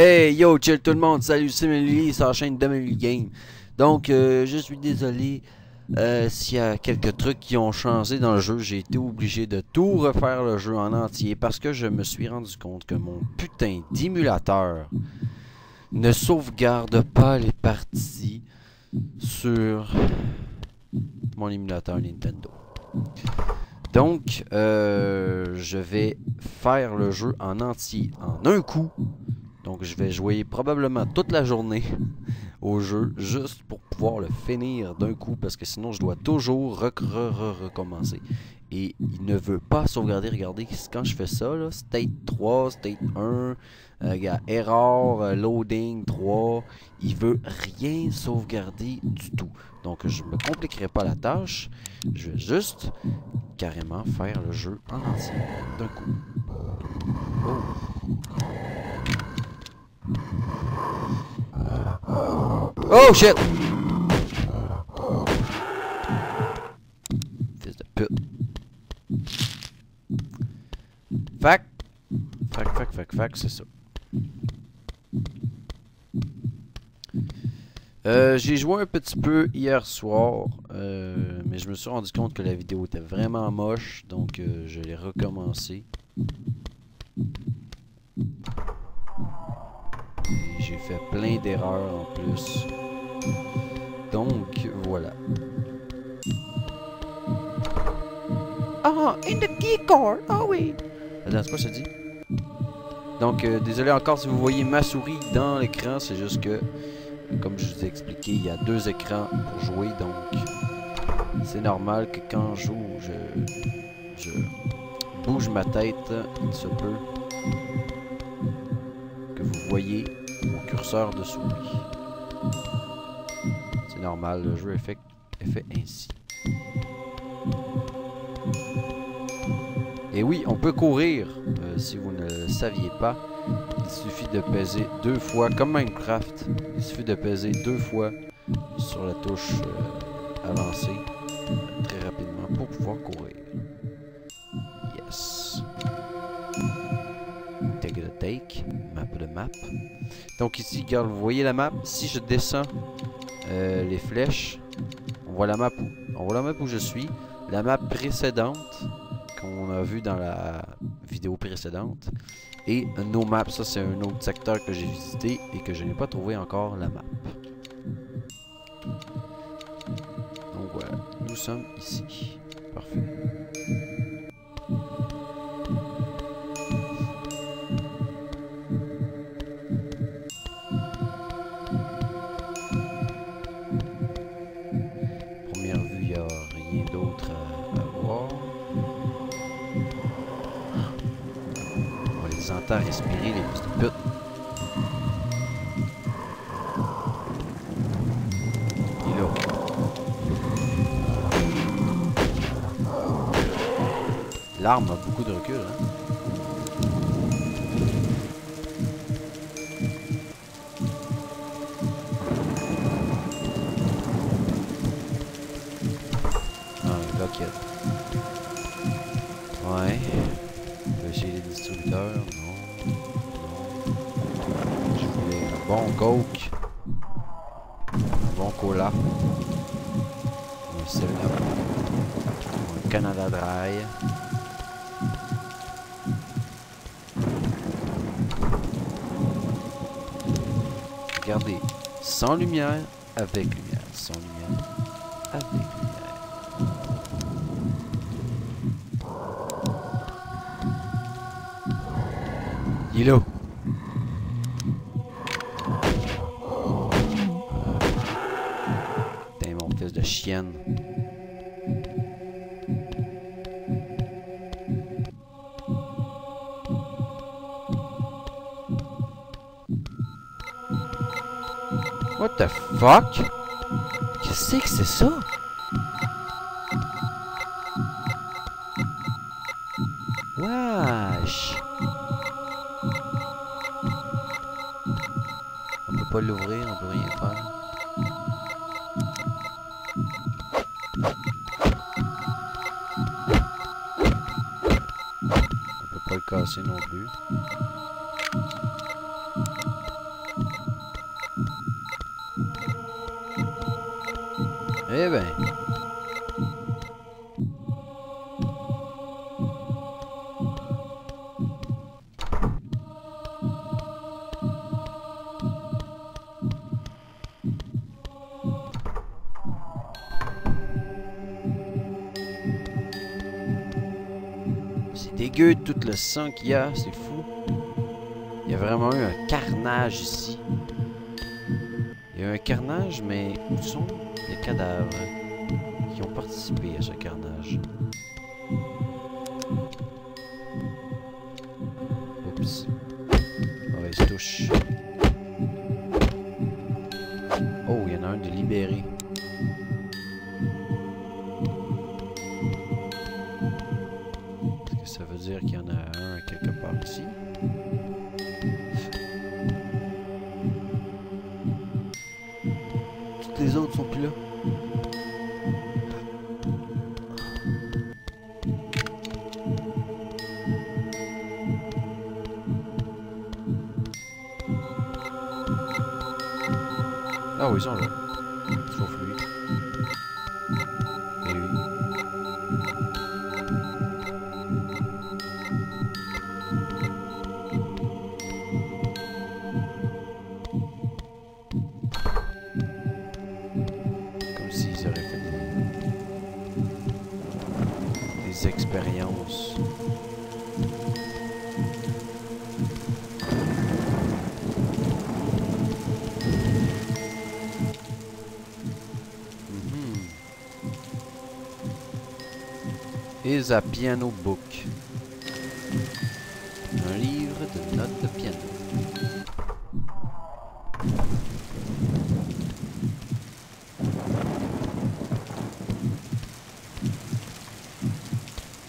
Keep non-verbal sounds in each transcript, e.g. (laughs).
Hey yo, chill tout le monde, salut, c'est Melly, c'est la chaîne de Melly Game. Donc, euh, je suis désolé euh, s'il y a quelques trucs qui ont changé dans le jeu. J'ai été obligé de tout refaire le jeu en entier parce que je me suis rendu compte que mon putain d'émulateur ne sauvegarde pas les parties sur mon émulateur Nintendo. Donc, euh, je vais faire le jeu en entier en un coup. Donc, je vais jouer probablement toute la journée au jeu juste pour pouvoir le finir d'un coup parce que sinon, je dois toujours recommencer. Et il ne veut pas sauvegarder. Regardez, quand je fais ça, State 3, State 1, euh, Error, euh, Loading 3, il veut rien sauvegarder du tout. Donc, je me compliquerai pas la tâche. Je vais juste carrément faire le jeu en entier d'un coup. Oh. Oh shit! Fils de pute. Fac. Fac, fac, fac, fac, c'est ça. Euh, j'ai joué un petit peu hier soir, euh, mais je me suis rendu compte que la vidéo était vraiment moche, donc euh, je l'ai recommencé. J'ai fait plein d'erreurs en plus. Donc, voilà. Ah, in the keycard, ah oui. Attends, c'est quoi ça dit? Donc, désolé encore si vous voyez ma souris dans l'écran, c'est juste que comme je vous ai expliqué, il y a deux écrans pour jouer, donc c'est normal que quand je joue, je, bouge ma tête, il se peut que vous voyez mon curseur de souris. C'est normal, le jeu est fait, ainsi. Et oui, on peut courir, euh, si vous ne le saviez pas. Il suffit de peser deux fois, comme Minecraft, il suffit de peser deux fois sur la touche euh, avancée très rapidement pour pouvoir courir. De map. Donc ici, regarde, vous voyez la map? Si je descends euh, les flèches, on voit la map où, on voit la map où je suis. La map précédente qu'on a vu dans la vidéo précédente. Et nos maps, ça c'est un autre secteur que j'ai visité et que je n'ai pas trouvé encore la map. Donc voilà, nous sommes ici. Parfait. À respirer les petites putes. Il est là. L'arme a beaucoup de recul, hein. Bon coke. Bon cola. Un 7 Un Canada Dry. Regardez, sans lumière, avec lumière. Sans lumière, avec lumière. Il est Fuck? Qu'est-ce que c'est ça? Wesh! On peut pas l'ouvrir, on peut rien faire. On peut pas le casser non plus. Eh ben. C'est dégueu tout le sang qu'il y a, c'est fou. Il y a vraiment eu un carnage ici. Il y a eu un carnage, mais où sont cadavres qui ont participé à ce carnage? Oups. Mauvaise touche. Oh, il y en a un de libéré. A piano book. Un livre de notes de piano.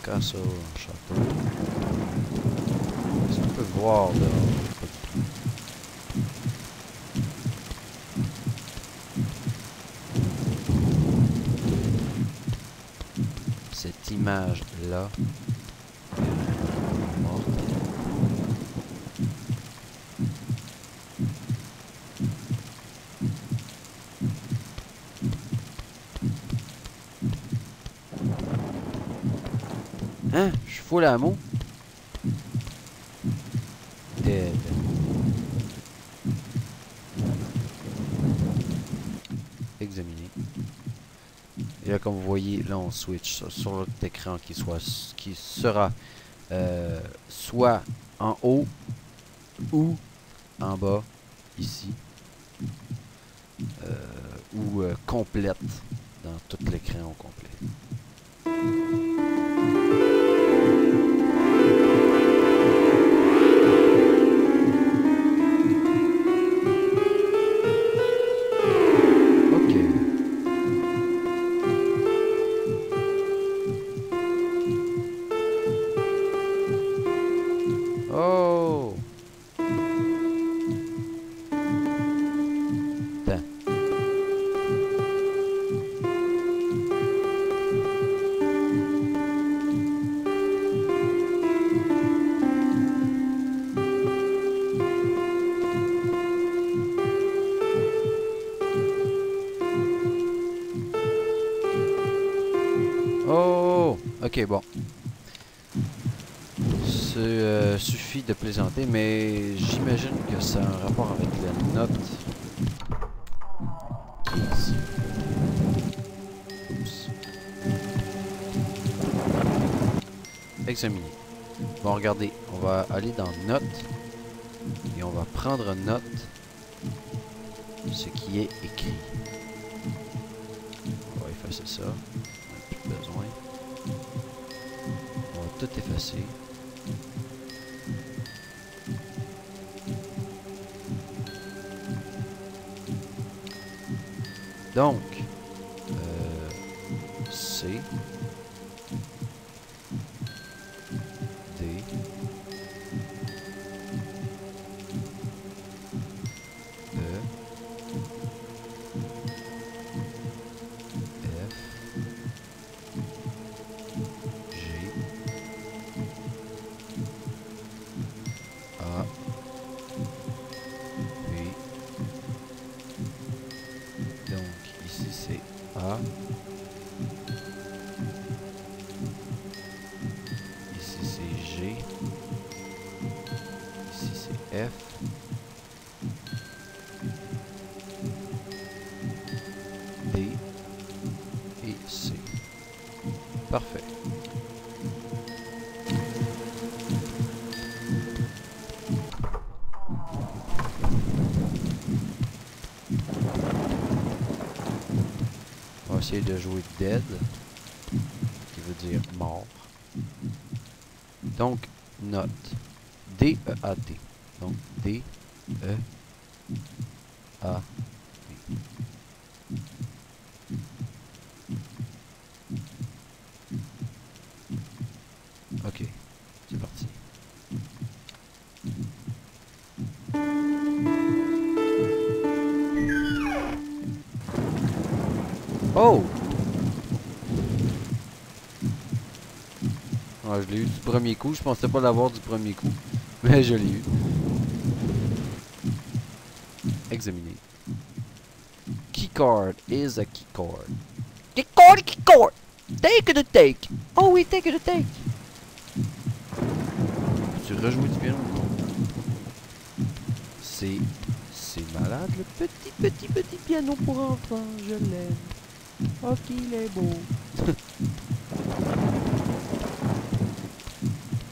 Castle, château. Est-ce qu'on peut voir dehors? Pas du tout. Cette mortelle. Hein? Je suis full. Dead. Et là, comme vous voyez, là, on switch sur, l'autre écran qui, soit, qui sera euh, soit en haut ou en bas, ici. Euh, ou euh, complète dans tout l'écran au complet. Bon. Ça euh, suffit de plaisanter, mais j'imagine que ça a un rapport avec la note. Examiner. Bon, regardez, on va aller dans Notes et on va prendre note de ce qui est écrit. On va effacer ça. Tout effacer. Donc, de jouer dead, qui veut dire mort. Donc, note. D-E-A-T. Donc, D-E-A-T. Je l'ai eu du premier coup. Je pensais pas l'avoir du premier coup. (laughs) Mais je l'ai eu. Examiner. Keycard is a keycard. Keycord, keycord. Take the take. Oh oui, take the take. Tu rejouer du piano? C'est. C'est malade le Petit, petit, petit piano pour enfants, je l'aime. Oh, qu'il est beau. (laughs)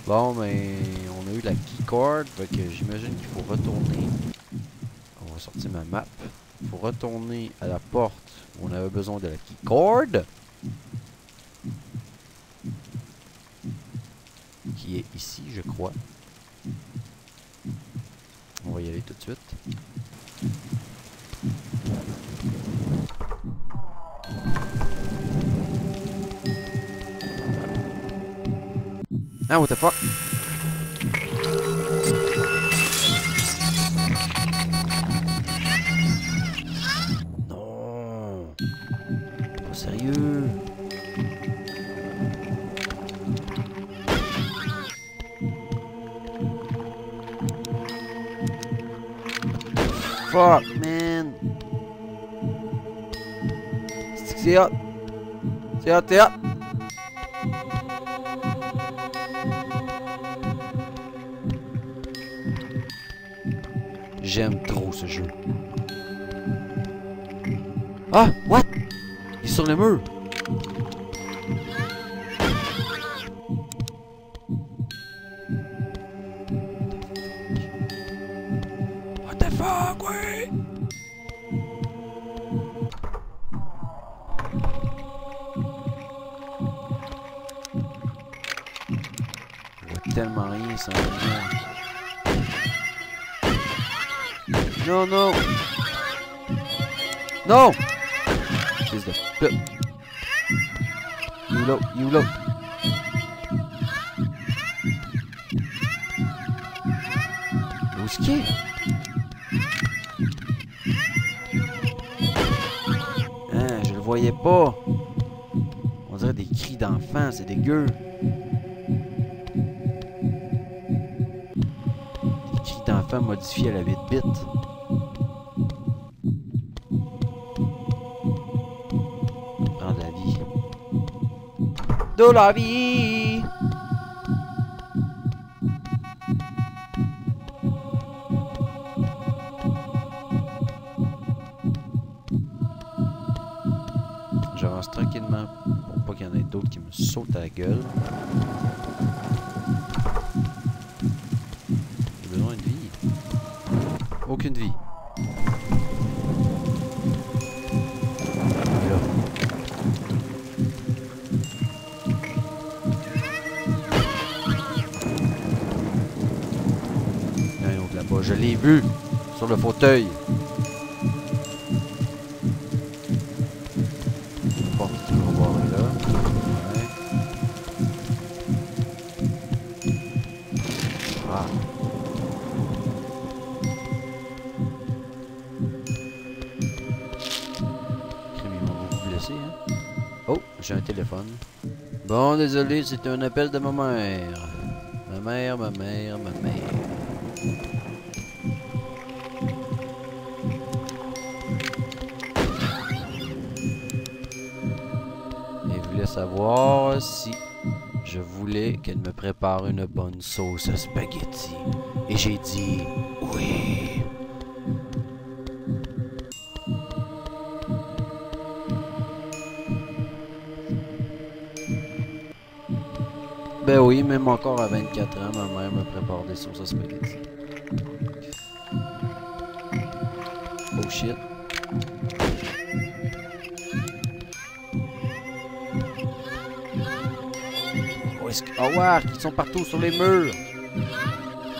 Bon, mais on a eu la keycard, que j'imagine qu'il faut retourner. On va sortir ma map. Il faut retourner à la porte où on avait besoin de la keycard. Qui est ici, je crois. On va y aller tout de suite. Ah, what the fuck? Non! Pas sérieux! Fuck, man! C'est que c'est hot! C'est hot, J'aime trop ce jeu. Ah! What? Il est sur le mur! Non, non! Non! Fils de pute! You low, you low! Où est-ce qu'il? Hein, je le voyais pas! On dirait des cris d'enfants, c'est dégueu! Des cris d'enfants modifiés à la 8 bits. Prendre la vie. De La porte barrée là. Ouais. Ah. Ils m'ont beaucoup blessé, hein. Oh, j'ai un téléphone. Bon, désolé, c'était un appel de ma mère. Ma mère, ma mère, ma mère. Savoir si je voulais qu'elle me prépare une bonne sauce spaghetti. Et j'ai dit oui. Ben oui, même encore à 24 ans, ma mère me prépare des sauces spaghetti. Oh. Oh, wow, ils sont partout sur les murs.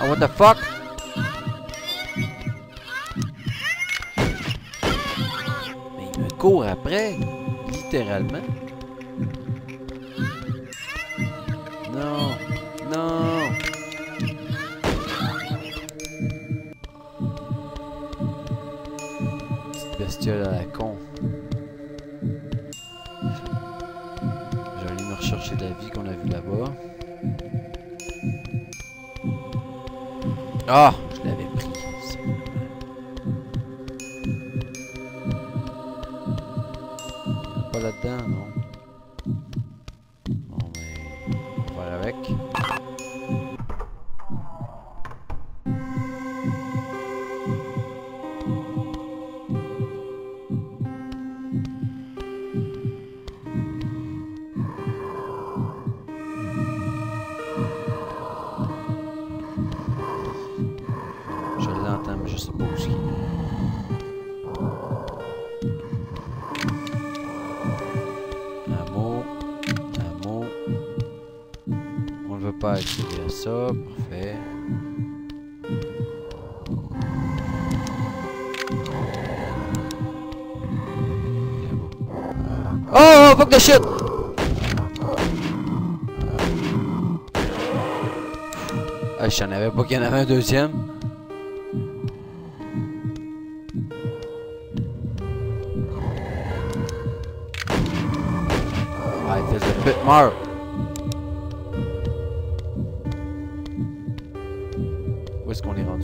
Oh what the fuck? Mais il me court après, littéralement. Ah! Ça. Parfait. Oh, fuck the shit! Ah, je avais pas qu'il y en avait un deuxième. Ah, there's a bit more.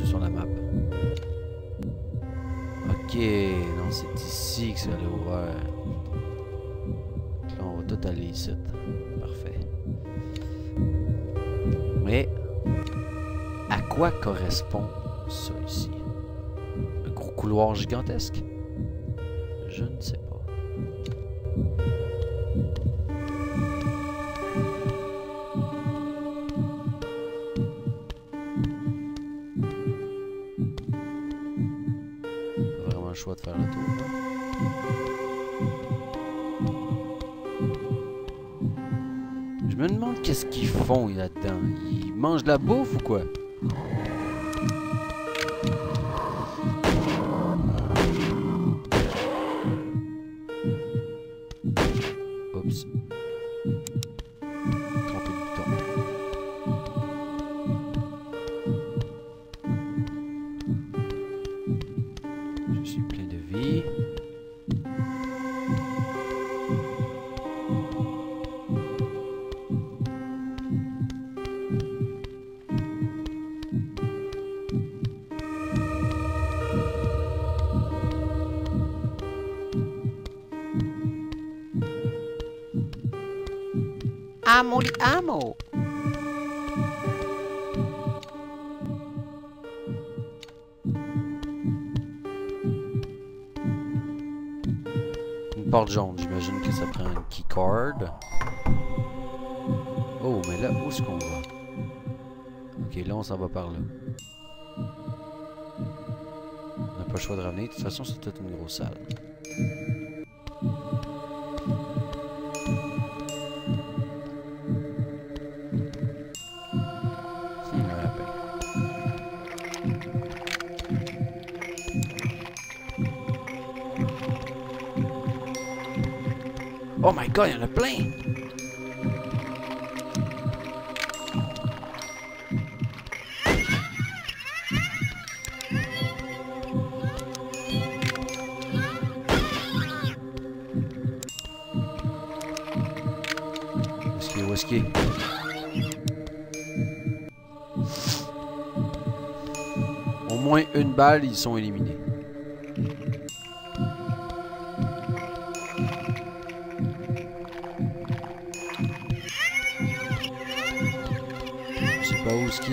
Sur la map? Ok, non, c'est ici que ça allait ouvert. Là, on va tout aller ici. Parfait. Mais, à quoi correspond ça ici? Un gros couloir gigantesque? Je ne sais. Je me demande qu'est-ce qu'ils font là-dedans? Ils mangent de la bouffe ou quoi? Amo li. Une porte jaune, j'imagine que ça prend une keycard. Oh, mais là, où est-ce qu'on va? Ok, là, on s'en va par là. On n'a pas le choix de revenir. De toute façon, c'est toute une grosse salle. Oh my god, il y en a plein! Au moins une balle, ils sont éliminés.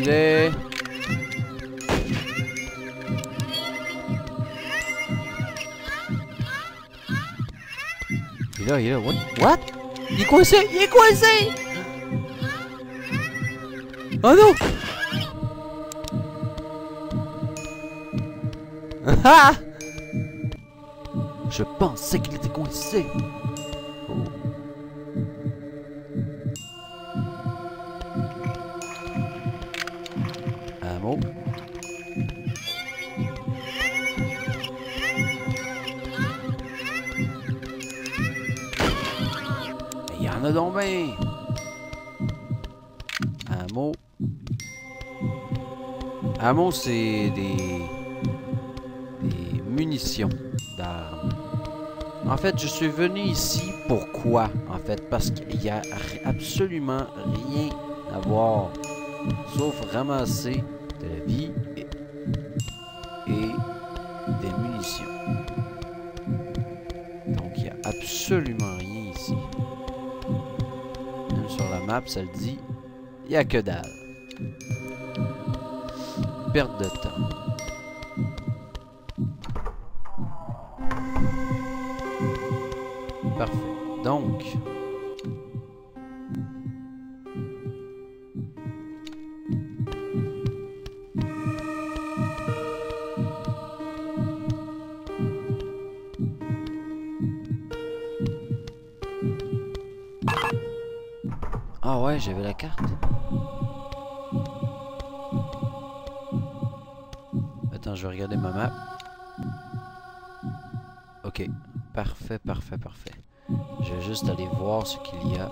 Est? Il est là, il est là. What? What? Il est coincé! Il est coincé! Oh non! Ah! (laughs) Je pensais qu'il était coincé. Bien. Ammo. Ammo, c'est des... des munitions d'armes. En fait, je suis venu ici pourquoi? En fait, parce qu'il n'y a absolument rien à voir. Sauf ramasser de la vie ça le dit. N'y a que dalle. Perte de temps. Parfait. Donc. J'avais la carte. Attends, je vais regarder ma map. Ok, parfait, parfait, parfait. Je vais juste aller voir ce qu'il y a.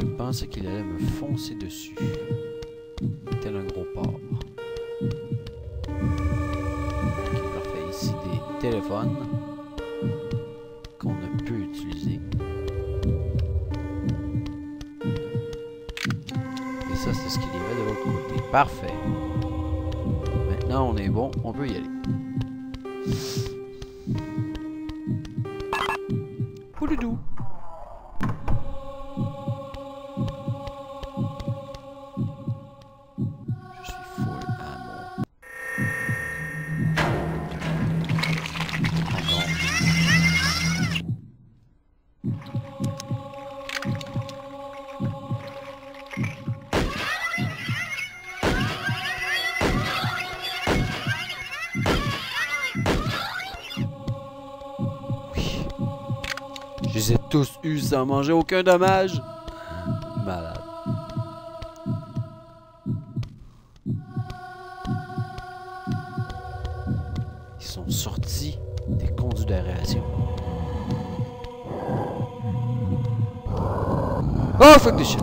Je pensais qu'il allait me foncer dessus. Tel un gros porc. Ok, parfait. Ici des téléphones qu'on ne peut utiliser. Et ça, c'est ce qu'il y avait de l'autre côté. Parfait. Maintenant, on est bon. On peut y aller. Je les ai tous eus sans manger aucun dommage. Malade. Ils sont sortis des conduits d'aération. Oh fuck the shit!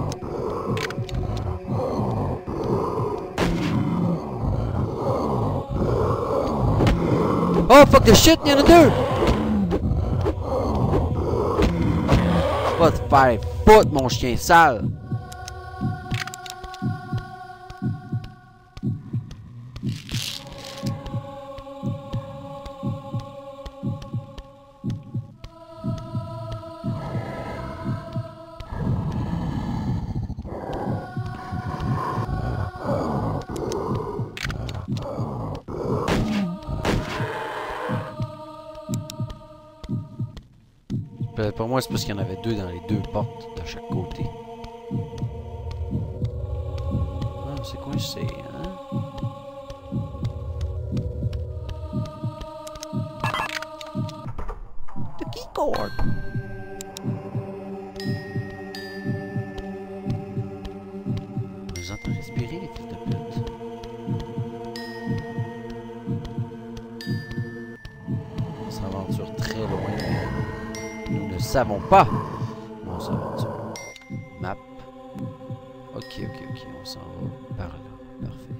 Oh fuck the shit, il y en a deux! Va te faire mon chien sale! Pour moi, c'est parce qu'il y en avait deux dans les deux portes de chaque côté. Ah, c'est coincé, hein? The key pas on s'aventure. Map. Ok, ok, ok. On s'en va par là. Parfait.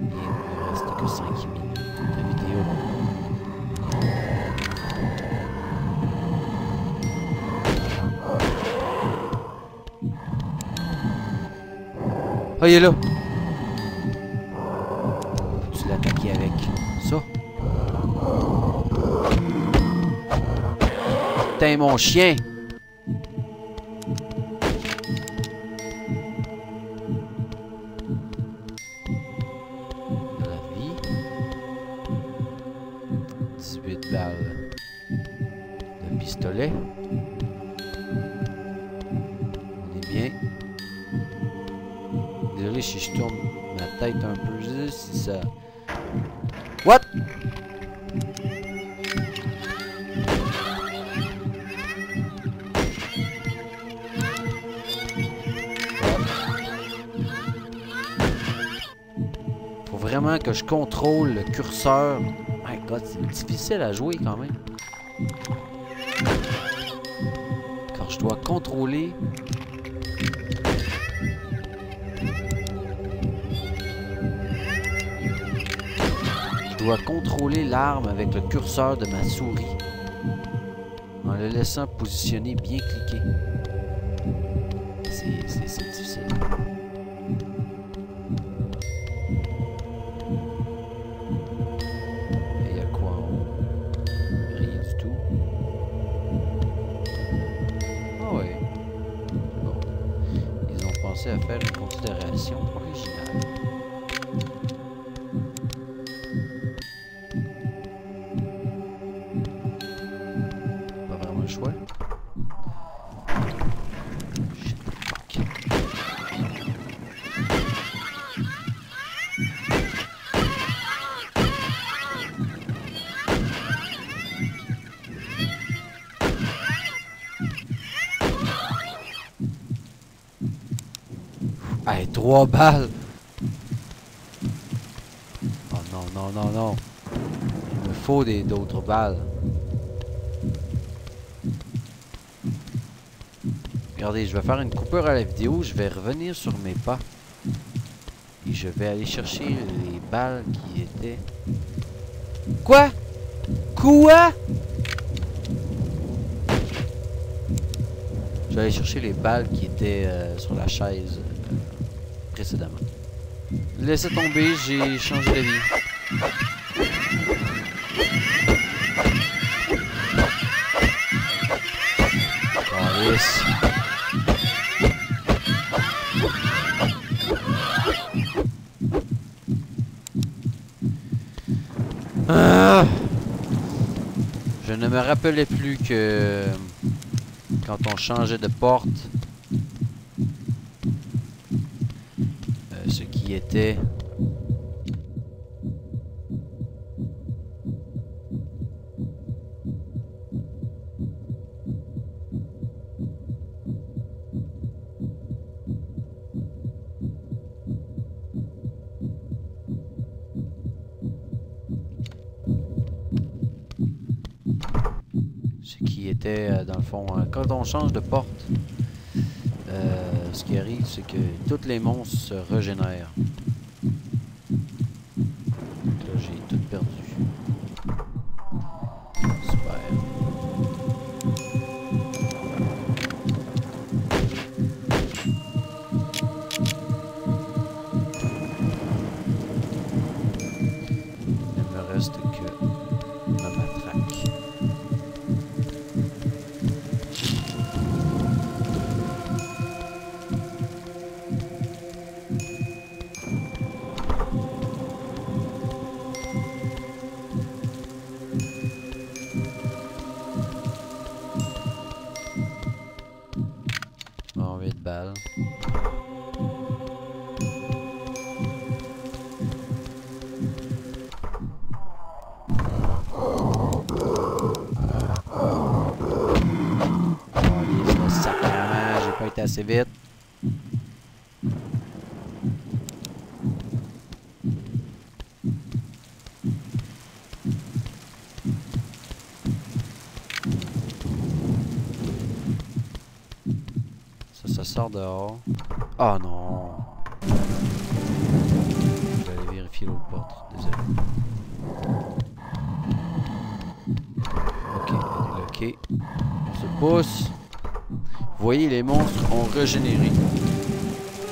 Il ne reste que 5 minutes de vidéo. Oh, il est là! Peux-tu l'attaquer avec ça? Putain, mon chien! Je contrôle le curseur. My god, c'est difficile à jouer quand même. Car je dois contrôler Je dois contrôler l'arme avec le curseur de ma souris. En le laissant positionner bien cliqué. 3 balles. Oh non, non, non, non. Il me faut des d'autres balles. Regardez, je vais faire une coupure à la vidéo. Je vais revenir sur mes pas. Et je vais aller chercher les balles qui étaient... Quoi? Quoi? Je vais aller chercher les balles qui étaient euh, sur la chaise précédemment. Laissez tomber, j'ai changé d'avis. Calice. Ah! Je ne me rappelais plus que quand on changeait de porte, était. Ce qui était euh, dans le fond euh, quand on change de porte ce qui arrive c'est que tous les monstres se régénèrent assez vite. Ça, ça sort dehors. Oh non! Je vais aller vérifier l'autre porte. Désolé. Ok, loquée. On se pousse. Voyez, les monstres ont régénéré.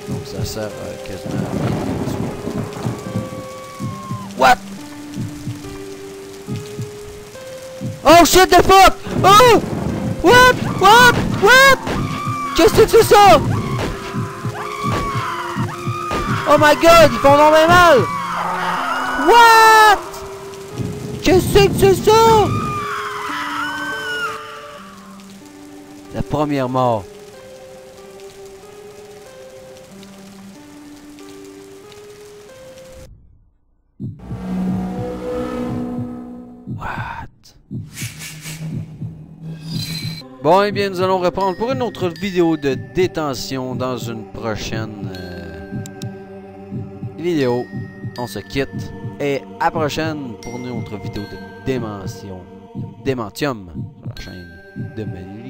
Donc Ça sert euh, quasiment à rien. What? Oh shit the fuck! Oh! What? What? What? Qu'est-ce que c'est ça? Oh my god, ils font vraiment mal! What? Qu'est-ce que c'est ça? Première mort. Bon, et bien, nous allons reprendre pour une autre vidéo de détention dans une prochaine euh, vidéo. On se quitte. Et à prochaine pour une autre vidéo de démention. Démentium sur la chaîne de Manu.